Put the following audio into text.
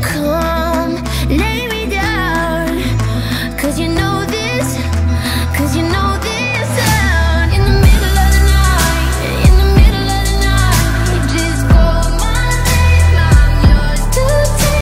Come